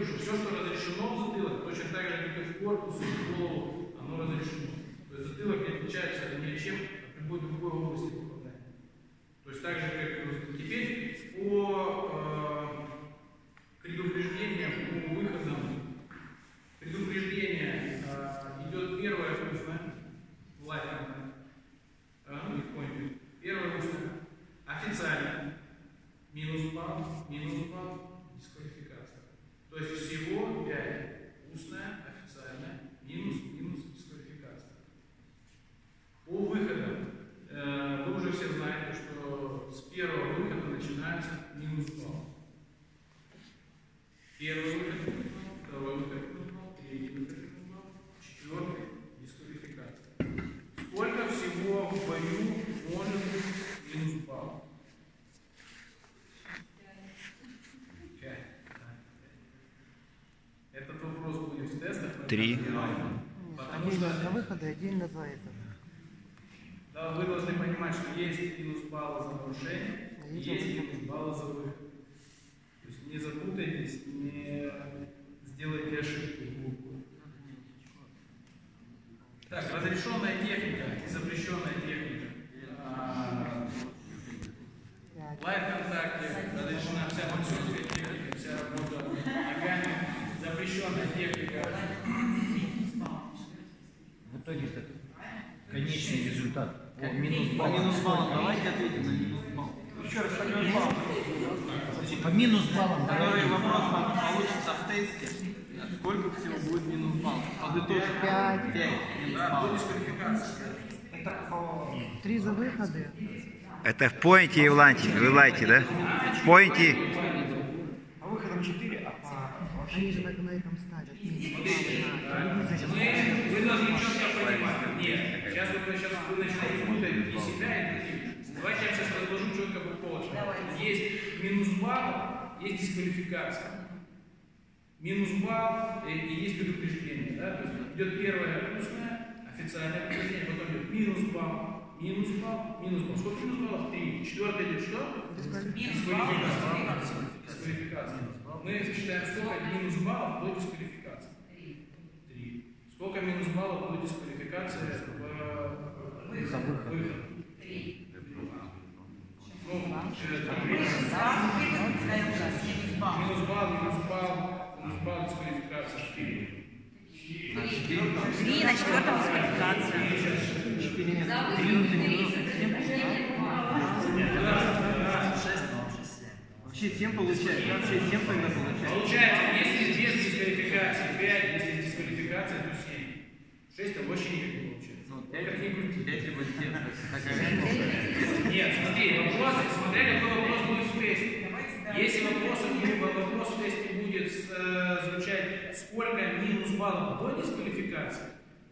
говорю, все, что разрешено в затылок, точно так же, как и в корпус, и в голову, оно разрешено. То есть затылок не отличается от ни чем, а от любой другой области. Три. Что за выходы, отдельно за это. да, вы должны понимать, что есть минус баллы за нарушение, и есть минус баллы за выход. То есть не запутайтесь, не сделайте ошибку глупую. Так, разрешенная техника и запрещенная техника. Пять. Лайт-контакте разрешена вся боксерская техника, вся работа ногами, запрещенная техника. В итоге как конечный результат. По минус По баллам. минус баллам давайте ответим на минус балл. Еще раз, по минус баллам. По минус баллам. Который вопрос вам получится в тесте. Сколько всего будет минус баллов? Подытожим. Пять. Пять минус Да, баллов. дисквалификации. Три за выходы. Это в поинте и в ланте, в лайте, да? В поинте. По выходам 4, а по Они же на, на этом ставят. минус баллы на телевизоре. Мы, вы должны четко понимать. Нет, сейчас вы, начинаете путать и себя, и других. Давайте я сейчас разложу четко по полочкам. Есть минус балл, есть дисквалификация. Минус балл и, и есть предупреждение. Да? То есть идет первое устное, официальное предупреждение, потом идет минус балл, минус балл, минус балл. Сколько минус баллов? Три. Четвертое идет что? Дисквалификация. Дисквалификация. Мы считаем, сколько минус баллов до дисквалификации. Три. Сколько минус баллов до дисквалификации э, За выход. выход? Ну, э, минус балл, минус балл, минус балл, дисквалификация. Четыре. Три на четвертом дисквалификация. Вообще 7 получается. Вообще 7 тогда получается. Получается, если без дисквалификации 5, если с дисквалификацией, то 7. 6 там вообще никак не получается. Ну, Я как ни крути. 5 либо 7. Такая разница. Нет, смотри, вопрос, смотря какой вопрос будет в тесте. Если вопрос, вопрос в тесте будет э, звучать, сколько минус баллов до дисквалификации,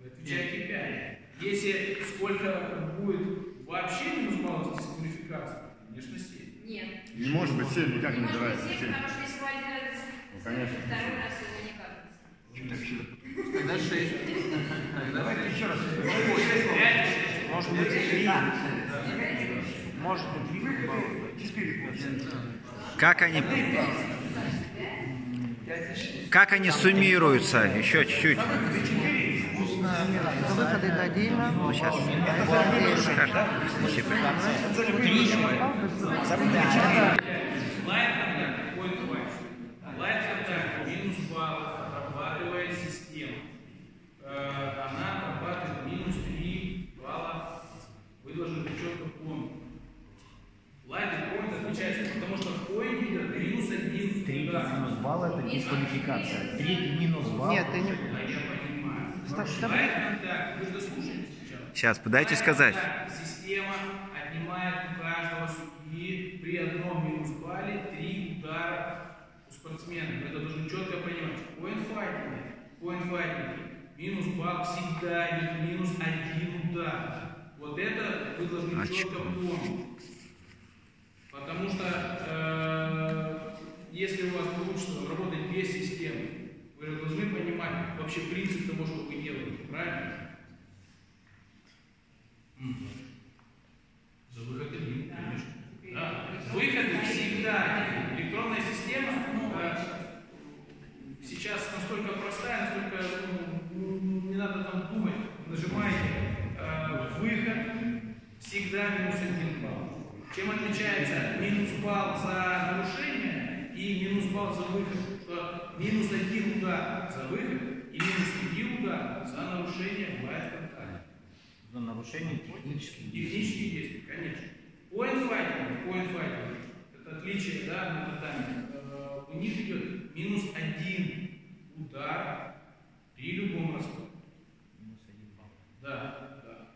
вы отвечаете 5. Если сколько будет вообще минус баллов с дисквалификацией, конечно 7. Нет. Не может быть 7 никак не Не может быть набирается. семь, 7. потому что если вы один раз Ну, конечно. второй раз его никак. Тогда 6. Тогда 6. еще раз. Может быть 3. Может быть 3 балла. 4 получается. Как они, как они суммируются? Еще чуть-чуть. Выходы отдельно. Ну, сейчас контакт, point fight. Light contact, минус балл, отрабатывает система. Э, Она отрабатывает минус 3 балла. Вы должны это четко помнить. Light и point отличается, потому что в point идет минус 1 Третий удар. Минус балл это дисквалификация. Третий минус балл. Нет, ты не... Дослушайте сначала. Сейчас, подайте сказать. Система отнимает у каждого судьи при одном минус балле три удара у спортсмена. Вы это должны четко понимать. Point fighting, point fighting, минус балл всегда идет минус один удар. Вот это вы должны Очко. четко помнить. Потому что э, если получится работать без системы, вы же должны понимать вообще принцип того, что вы делаете, правильно? За выход один, конечно. Да. Выходы всегда. Электронная система э, сейчас настолько настолько простая, настолько ну, не надо там думать. Нажимаете э, выход, всегда минус один балл. Чем отличается минус балл за нарушение и минус балл за выход? Что минус один удар за выход и минус один удар за нарушение бывает контакта. За нарушение технических Технические действия, конечно. Point fighting, point fighting, это отличие, да, на татами. Э, У них идет минус один удар при любом раскладе. минус один балл. Да, да, да.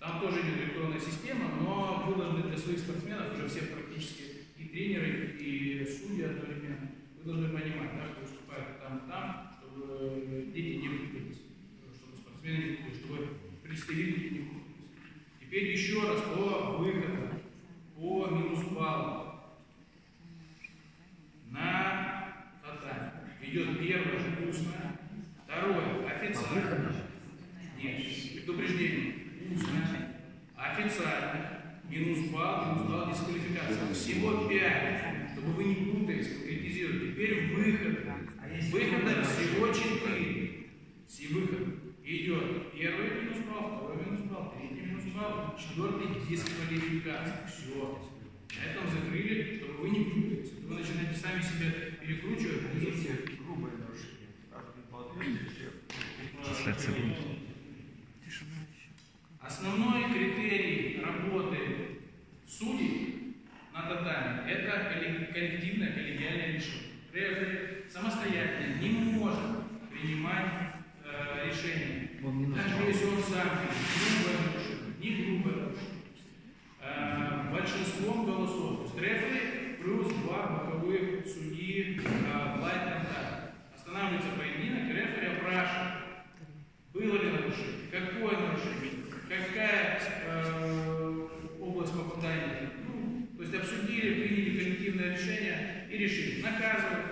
Там тоже идет электронная система, но вы должны для своих спортсменов, уже все практически и тренеры, и судьи одновременно, вы должны понимать, да, кто выступает там и там, чтобы дети не путались, чтобы спортсмены не путались, чтобы представители не путались. Теперь еще раз по выходам, по минус баллу. На татами. Идет первое устное, второе официально. Нет, предупреждение. Устное, официально, минус балл, минус балл дисквалификация. Всего пять, чтобы вы не путались, конкретизировать. Теперь выход. Выхода всего четыре. Все выходы. Идет первый минус балл, второй минус балл, третий минус балл, четвертый дисквалификация. Все. На этом закрыли, чтобы вы не путались. Вы начинаете сами себя перекручивать. Грубое нарушение. Балл 200. Числяться будет. Основной критерий работы судей на татами – это колле- коллективное коллегиальное решение. Рефери самостоятельно не может принимать э, решения, даже если он сам не грубое нарушение, не грубое нарушение. Э, большинством голосов, то есть рефери плюс два боковых судьи э. Останавливается поединок, рефери опрашивает, попадания? Ну,